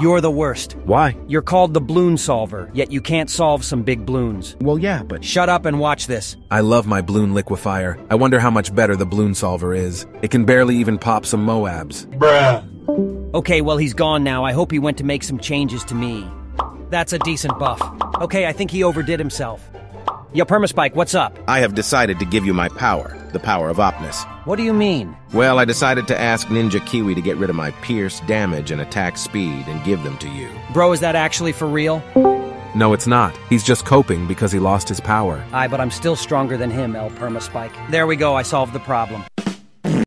You're the worst. Why? You're called the Bloon Solver, yet you can't solve some big balloons. Well, yeah, but Shut up and watch this. I love my Bloon Liquefier. I wonder how much better the Bloon Solver is. It can barely even pop some Moabs. Bruh. Okay, well, he's gone now. I hope he went to make some changes to me. That's a decent buff. Okay, I think he overdid himself. Yo, Permaspike, what's up? I have decided to give you my power, the power of Opnus. What do you mean? Well, I decided to ask Ninja Kiwi to get rid of my pierce, damage, and attack speed and give them to you. Bro, is that actually for real? No, it's not. He's just coping because he lost his power. Aye, but I'm still stronger than him, El Permaspike. There we go, I solved the problem.